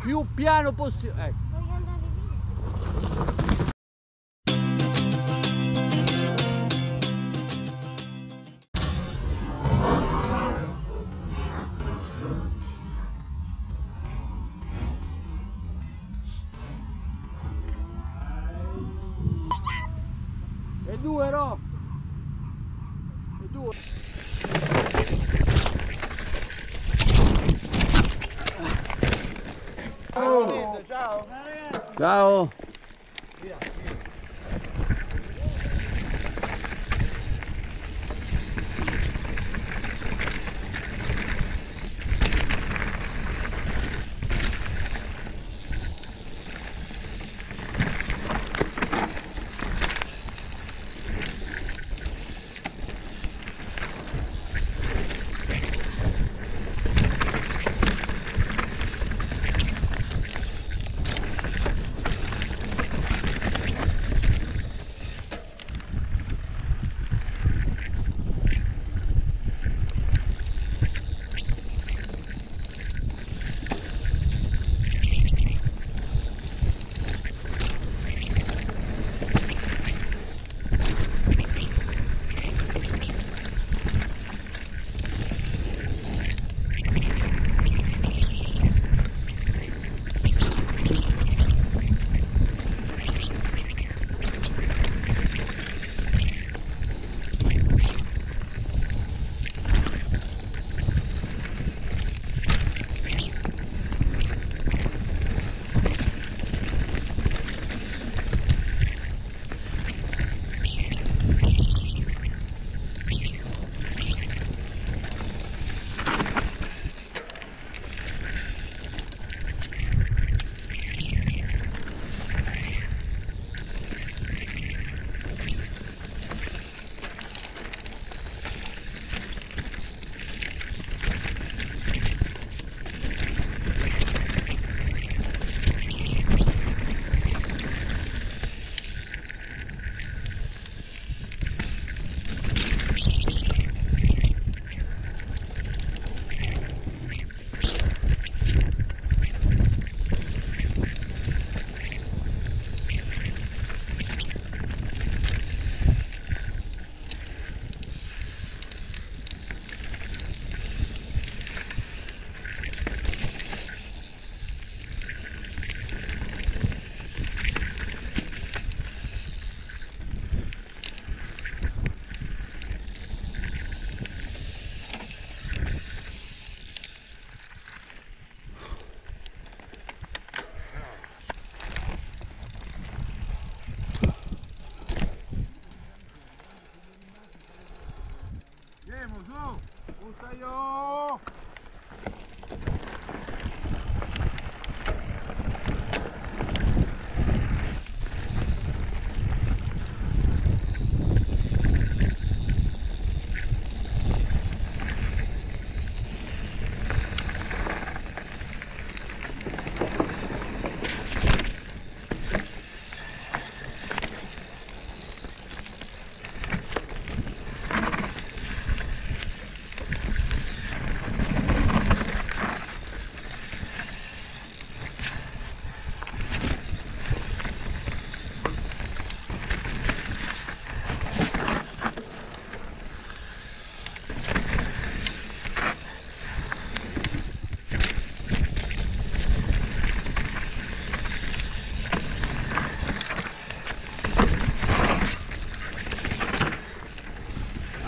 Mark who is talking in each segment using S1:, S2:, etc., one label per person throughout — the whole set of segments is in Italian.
S1: più piano possibile. Ecco.
S2: Voglio andare via.
S1: E due, no? E due.
S3: Ciao.
S1: Ciao.
S3: Temos um. Puta
S1: aí.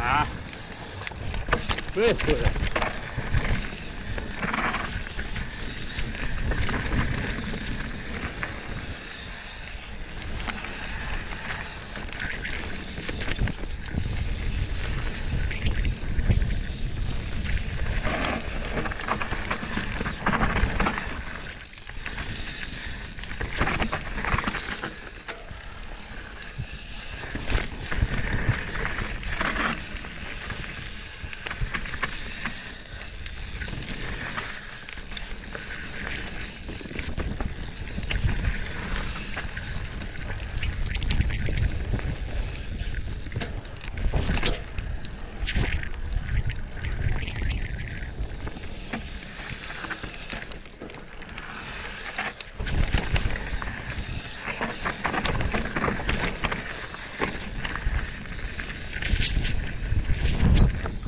S1: 啊。对认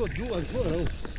S1: duas, duas, não.